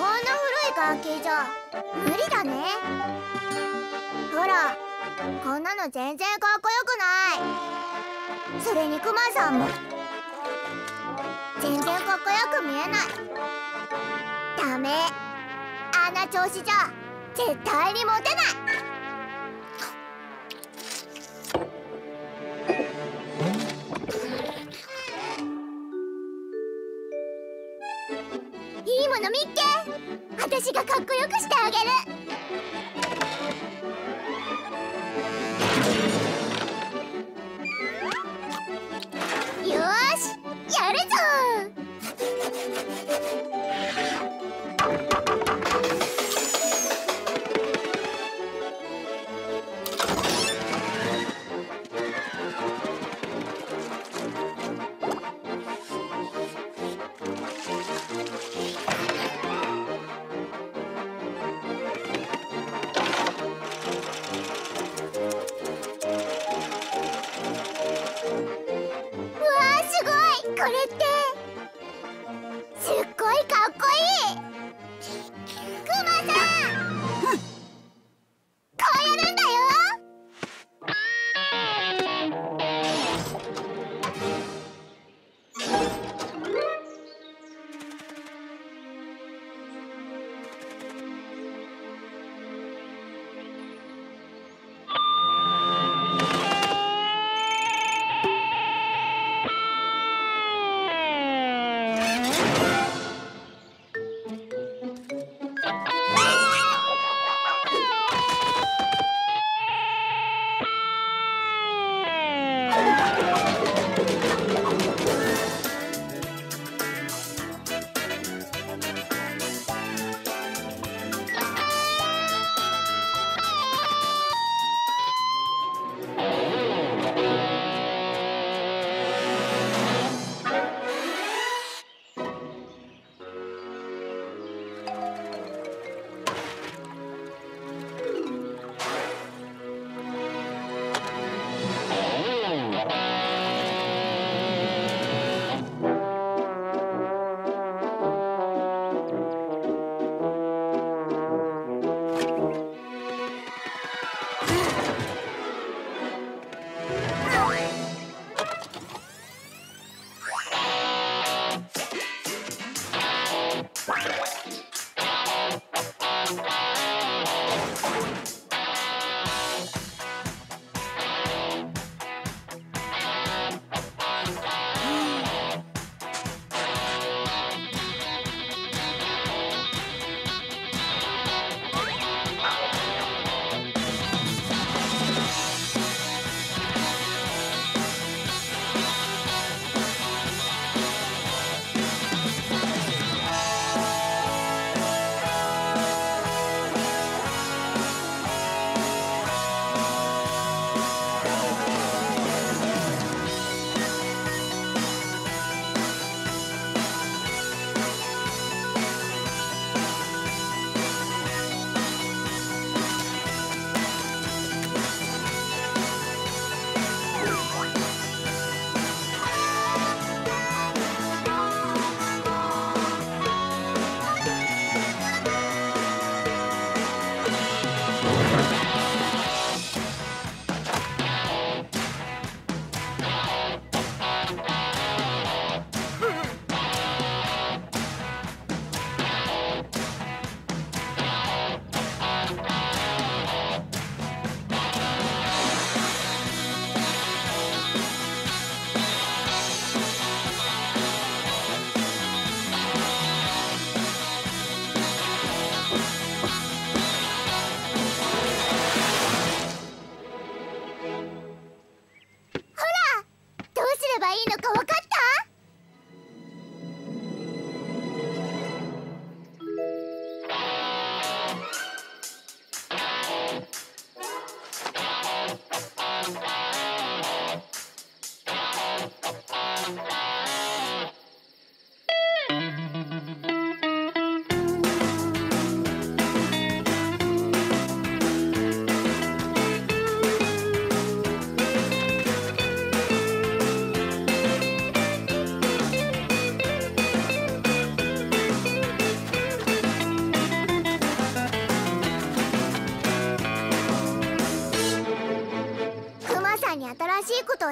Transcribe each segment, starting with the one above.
こんな古い関係じゃ無理だね。ほらこんなの全然かっこよくない。それにクマさんも。全然かっこよく見えない。ダメ。あんな調子じゃ絶対にモテない。私がかっこよくしてあげる。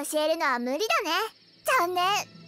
教えるのは無理だね。残念。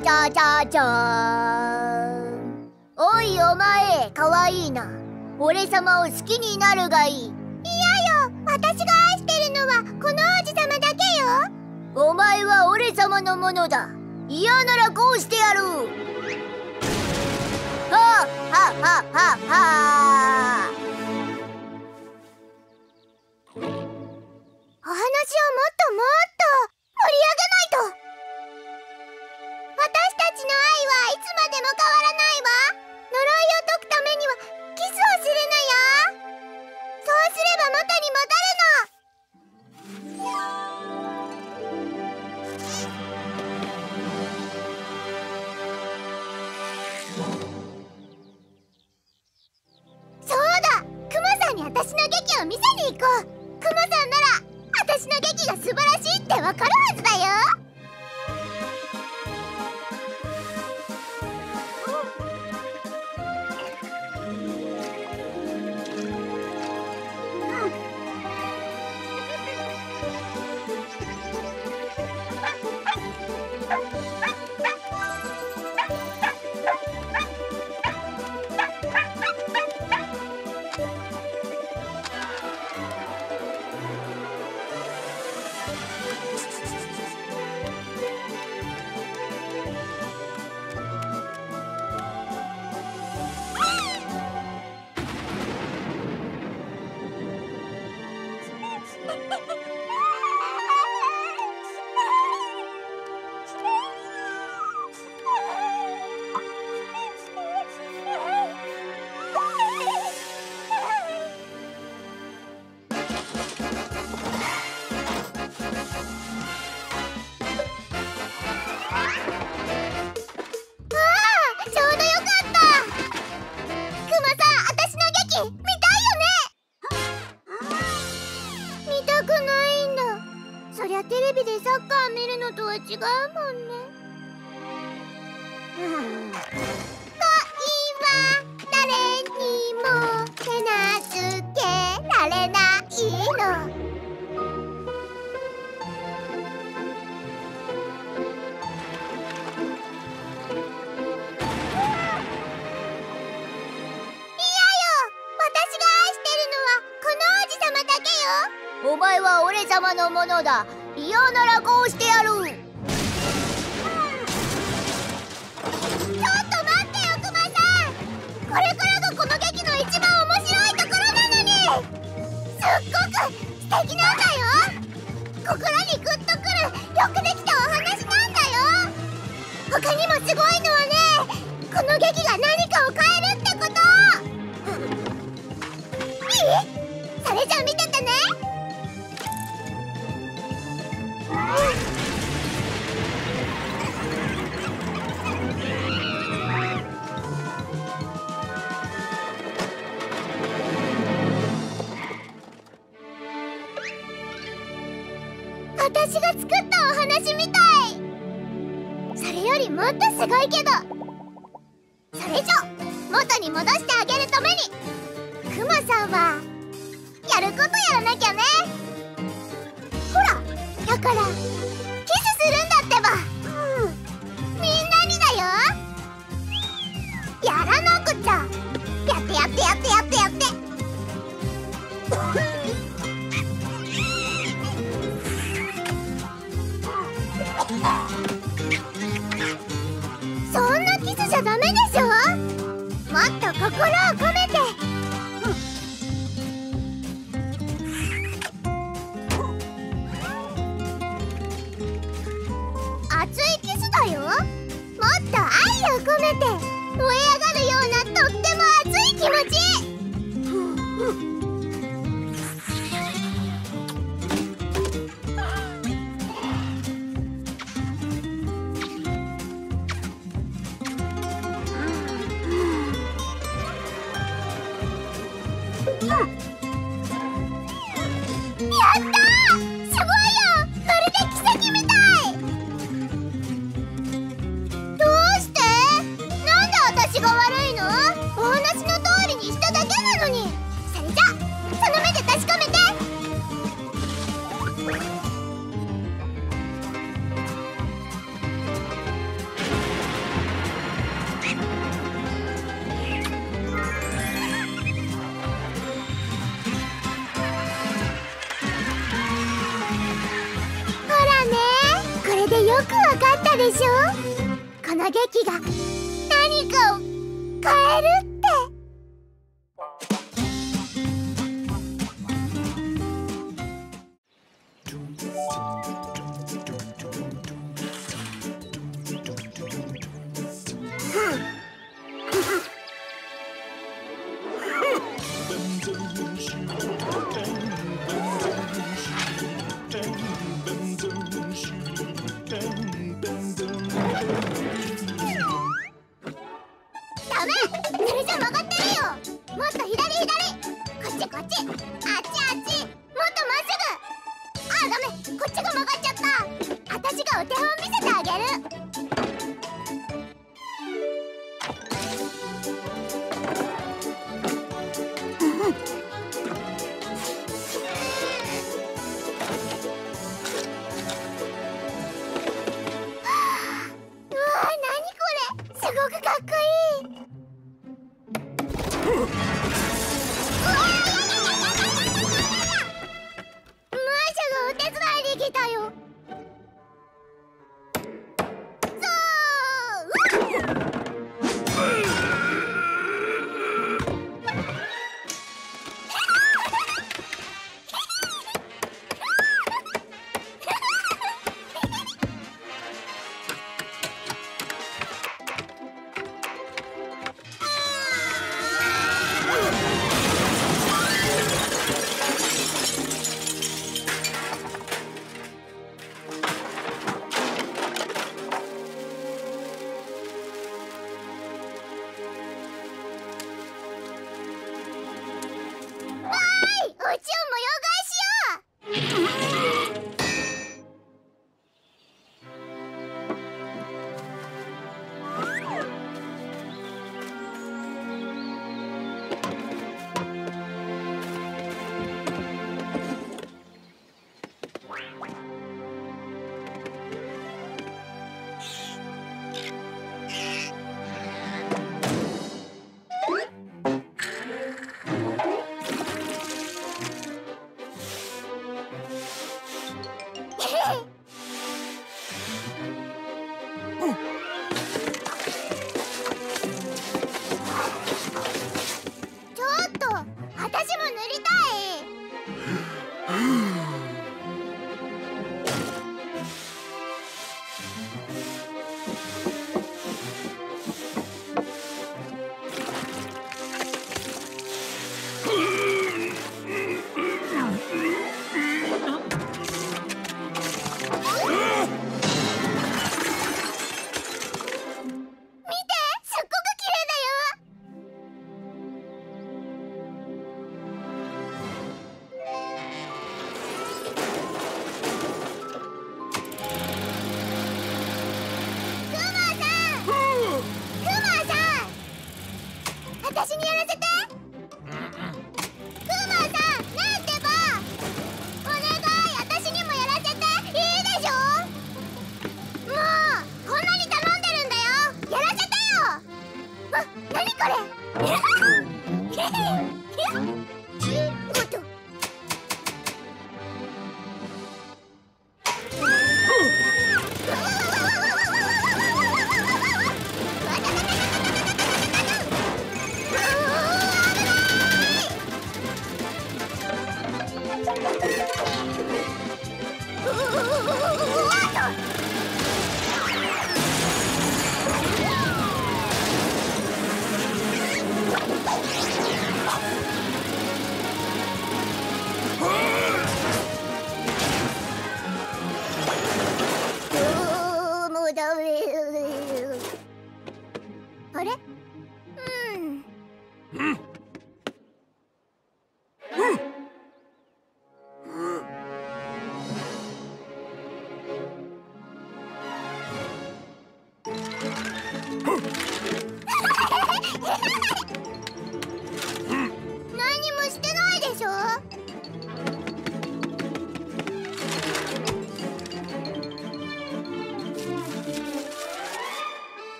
ちゃん。おいお前かわいいな。俺様を好きになるがいい。いやよ私が愛してるのはこの王子様だけよ。お前は俺様のものだ。嫌ならこうしてやる。はあはあはあはあお話をもっともっと盛り上げないといつまでも変わらないわ。呪いを解くためにはキスをするのよ。そうすれば元に戻るの。そうだ。クマさんに私の劇を見せに行こう。クマさんなら私の劇が素晴らしいってわかるはずだよ。他にもすごいのはねこの劇が何かを変えるってこと。え？それじゃ見てムってすごいけど。それじゃ元に戻してあげるために。クマさんはやることやらなきゃね。ほらだからダメでしょ？もっと心を込めたでしょ？この劇が何かを変えるって。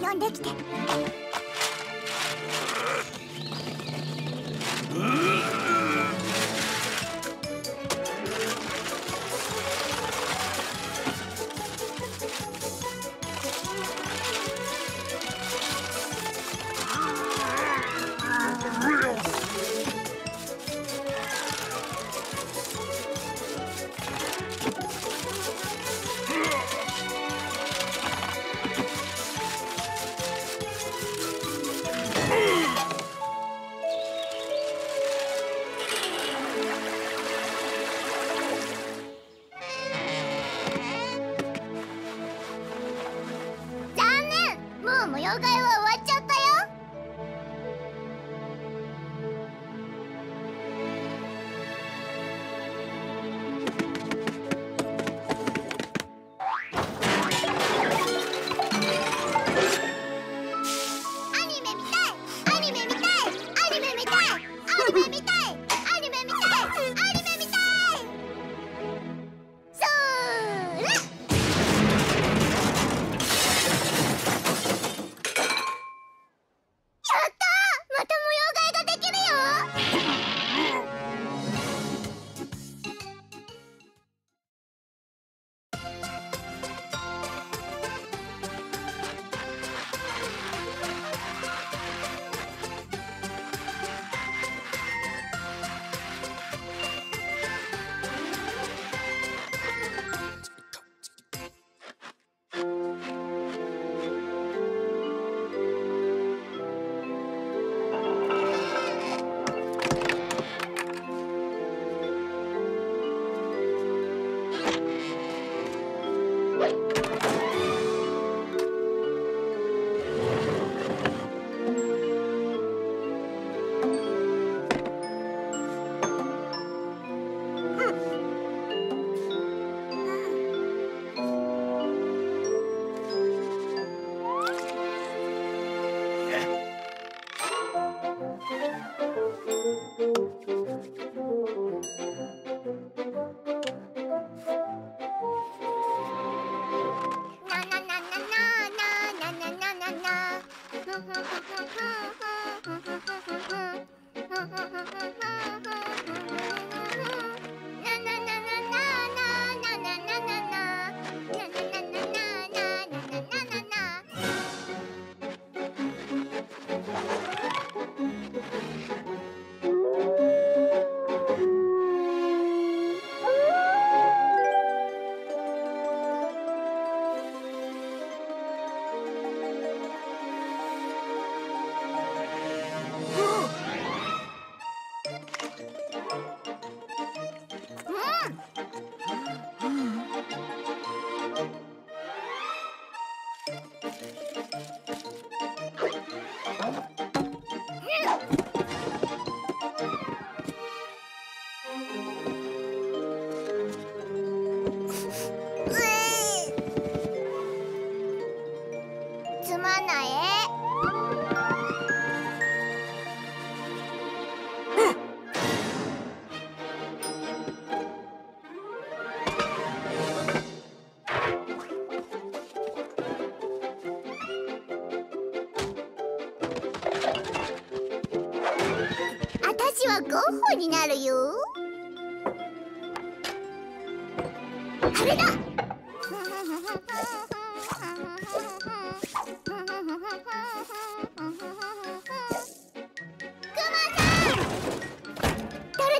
呼んできて。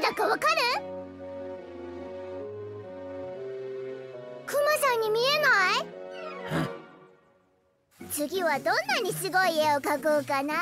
だかわかる？クマさんに見えない？次はどんなにすごい絵を描こうかな？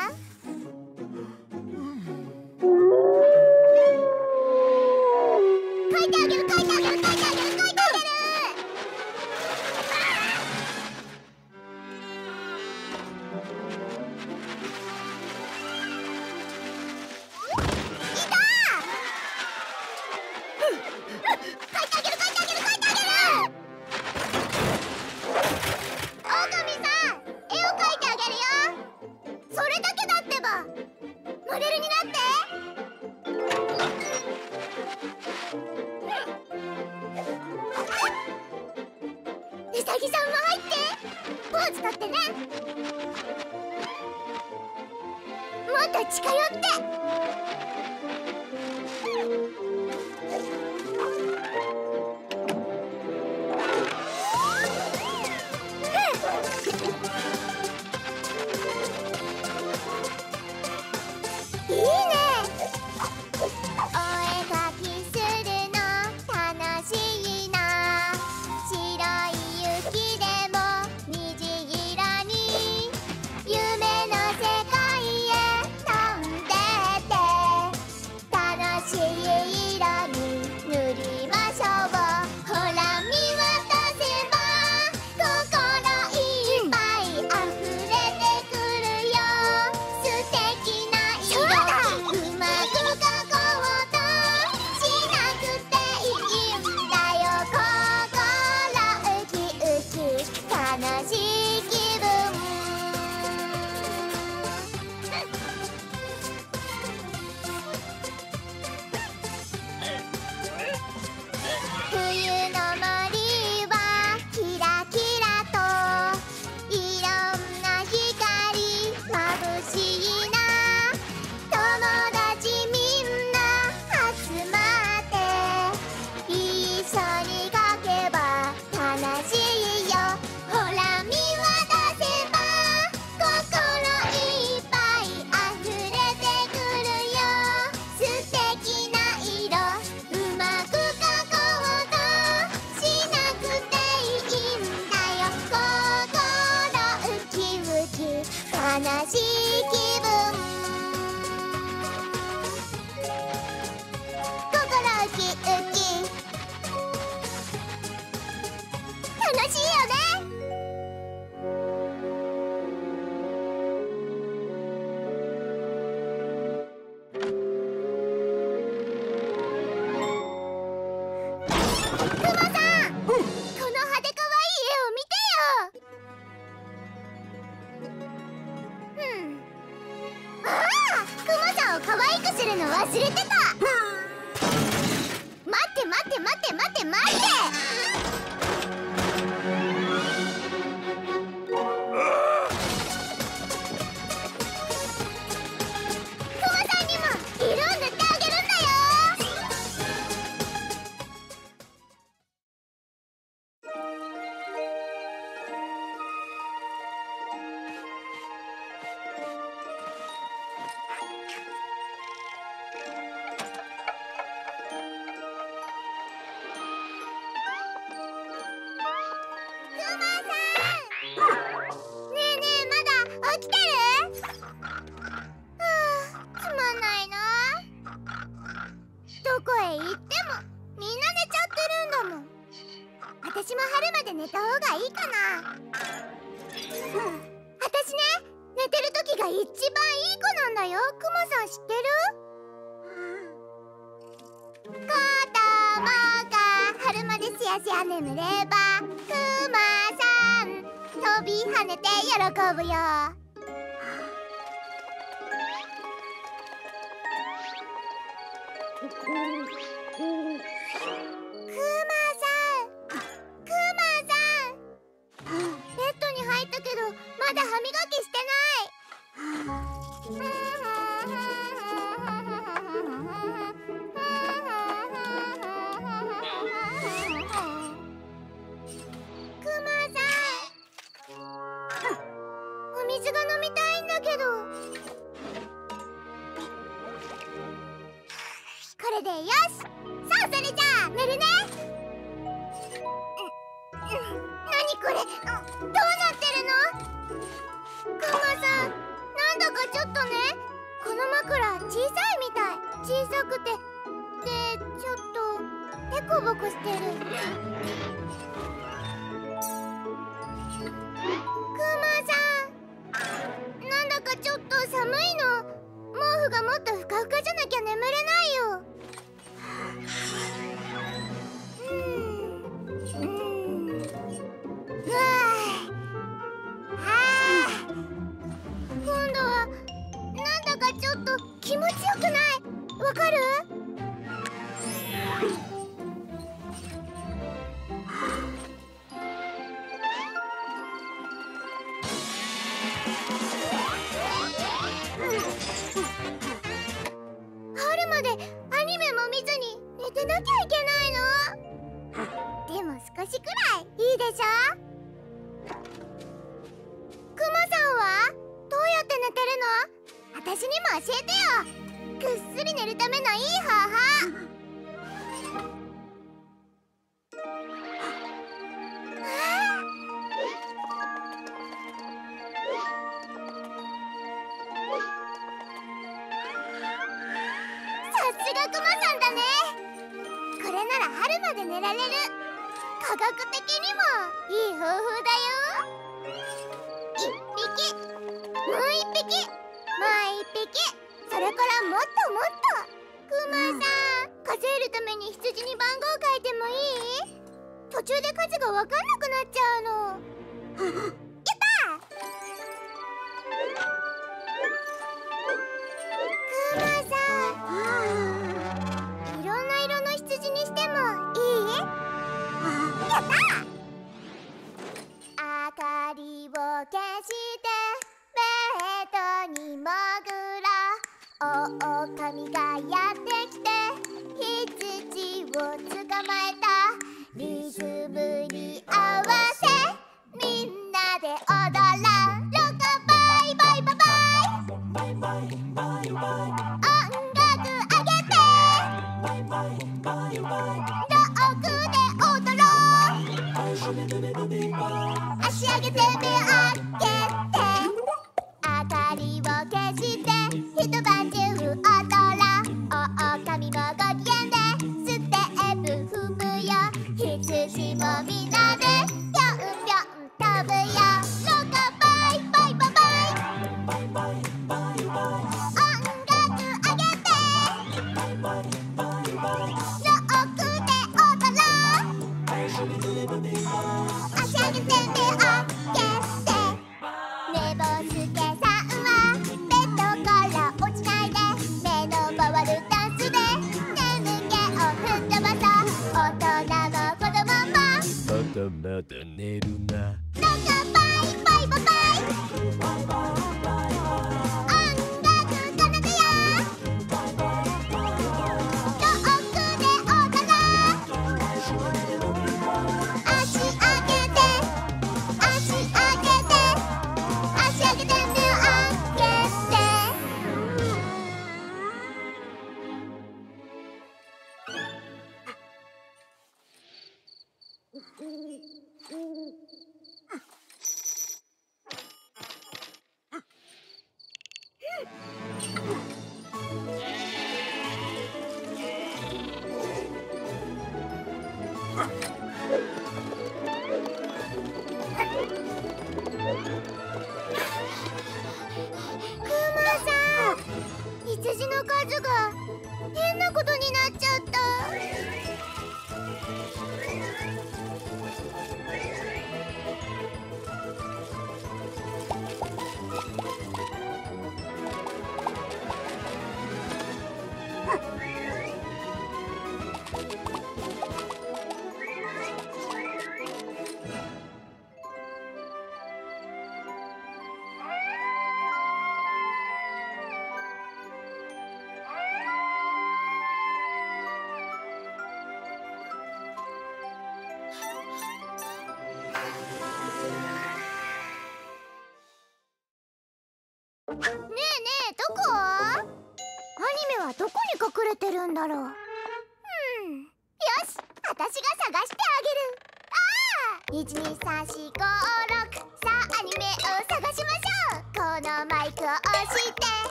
クするの忘れてた。待って待って待って待って待って。が一番いい子なんだよ。クマさん知ってる、う、春までしやしや眠ればクマさん飛び跳ねて喜ぶよ。クマさんクマさん。ベッドに入ったけどまだ歯磨きるね。なにこれ？どうなってるの？クマさんなんだかちょっとね。この枕小さいみたい。小さくて。でちょっとでコボコしてる。クマさんなんだかちょっと寒いの。毛布がもっとふかふかじゃなきゃ眠れないよ。かる？春までアニメも見ずに寝てなきゃいけないの？でも少しくらいいいでしょ？さんは？どうやって寝てるの？私にも教えてよ。ぐっすり寝るためのいい方法。がやってきて。羊を捕まえた。